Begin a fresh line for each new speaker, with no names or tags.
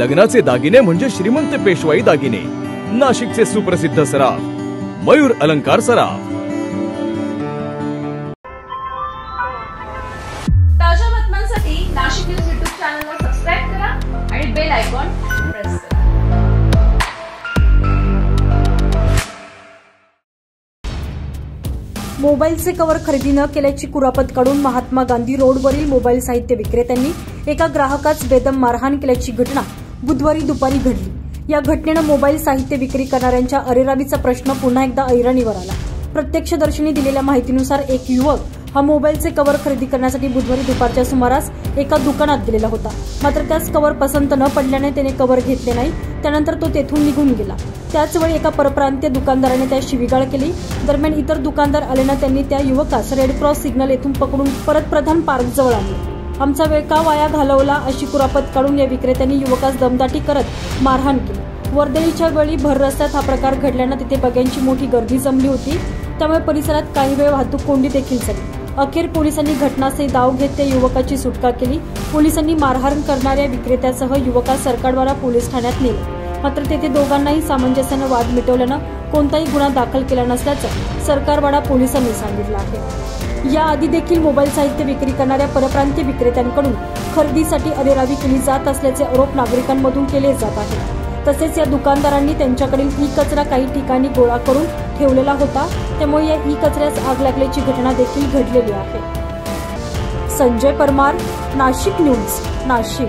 लग्नाचे दागिने म्हणजे श्रीमंत पेशवाई दागिने. नाशिकचे सुप्रसिद्ध सराफ मयूर अलंकार सराफ.
ताज्या बातम्यांसाठी नाशिक न्यूज युट्यूब चॅनलला सबस्क्राईब करा आणि बेल आयकॉन प्रेस करा.
मोबाईलचे कव्हर खरेदी न केल्याची कुरापत काढून महात्मा गांधी रोडवरील मोबाईल साहित्य विक्रेत्यांनी एका ग्राहकास बेदम मारहाण केल्याची घटना बुधवारी दुपारी घडली. या घटनेनं मोबाईल साहित्य विक्री करणाऱ्यांच्या अरेरावीचा प्रश्न पुन्हा एकदा ऐरणीवर आला. प्रत्यक्षदर्शनी दिलेल्या माहितीनुसार एक युवक हा मोबाईलचे कव्हर खरेदी करण्यासाठी बुधवारी दुपारच्या सुमारास एका दुकानात गेलेला होता. मात्र त्यास कव्हर पसंत न पडल्याने त्याने कव्हर घेतले नाही. त्यानंतर तो तेथून निघून गेला. त्याचवेळी एका परप्रांतीय दुकानदाराने त्या शिवीगाळ केली. दरम्यान इतर दुकानदार आल्यानं त्यांनी त्या युवकास रेड क्रॉस सिग्नल येथून पकडून परत प्रधान पार्क जवळ आणले. आमचा वेळ का वाया घालवला अशी कुरापत काढून या विक्रेत्यांनी युवकास दमदाटी करत मारहाण केली. वर्दळीच्या वेळी भर रस्त्यात हा प्रकार घडल्यानं तिथे बग्यांची मोठी गर्दी जमली होती. त्यामुळे परिसरात काही वेळ वाहतूक कोंडी देखील झाली. अखेर पोलिसांनी घटनास्थळी दाव घेत त्या युवकाची सुटका केली. पोलिसांनी मारहाण करणाऱ्या विक्रेत्यासह युवकास सरकारवाडा पोलीस ठाण्यात नेले मात्र तेथे दोघांनाही सामंजस्यानं वाद मिटवल्यानं कोणताही गुन्हा दाखल केला नसल्याचं सरकारवाडा पोलिसांनी सांगितलं आहे. याआधी देखील मोबाईल साहित्य विक्री करणाऱ्या परप्रांतीय विक्रेत्यांकडून खरेदीसाठी अरेरावी केली जात असल्याचे आरोप नागरिकांमधून केले जात आहेत. तसेच या दुकानदारांनी त्यांच्याकडील ई कचरा काही ठिकाणी गोळा करून ठेवलेला होता. त्यामुळे या ई कचऱ्यास आग लागल्याची घटना देखील घडलेली आहे. संजय परमार नाशिक न्यूज नाशिक.